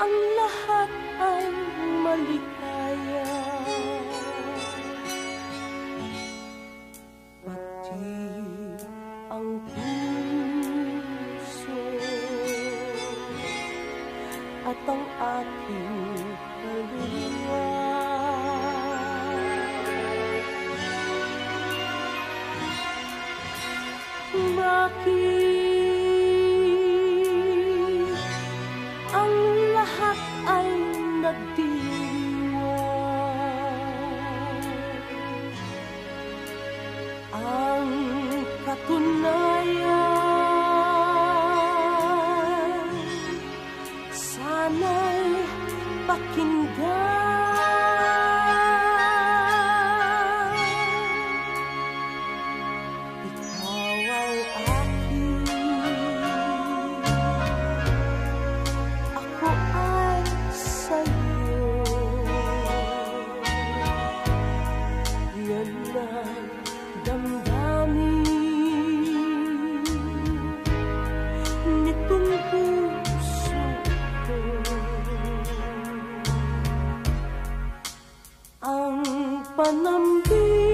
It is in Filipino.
ang lahat ay maligaya. Pati ang puso at ang ating kaluluwa. Bakit aking God. Ang panambing